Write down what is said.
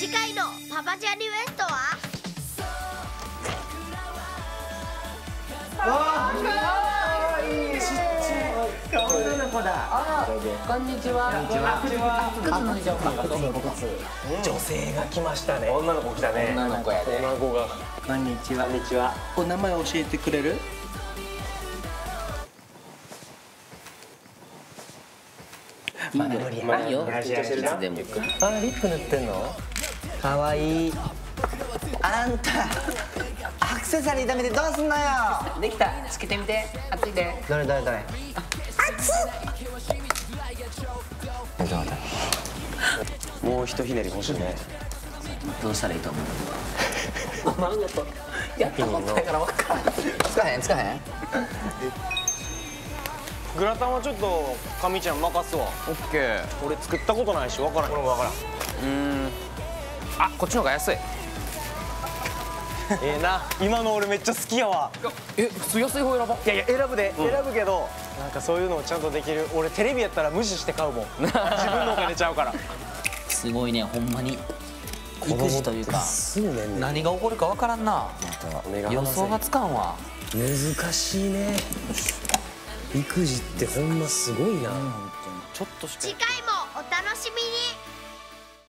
次回のパパジャニウエストは？女の子だ。こんにちは。こんにちは。女性が来ましたね。女の子来たね。女の子やで。女の子が。こんにちは。こんにちは。お名前教えてくれる？いいよ。いいよ。いいつでも。あリップ塗ってんの？かわいいあんたアクセサリーだけでどうすんのよできた。つけてみて。熱いで。どれどれどれもうひとひねり欲しいねどうしたらいいと思う？マンゴと。やったことないから分からん。つかへんつかへんグラタンはちょっとかみちゃん任すわオッケー俺作ったことないし分からん俺も分からんあ、こっちの方が安い。ええな今の俺めっちゃ好きやわえ、普通安い方選ばん。いやいや選ぶで、選ぶけどなんかそういうのをちゃんとできる俺テレビやったら無視して買うもん 自分のお金ちゃうからすごいね、ほんまに。育児というか。何が起こるか分からんな。予想がつかんわ。難しいね育児ってほんますごいなちょっとしか。次回も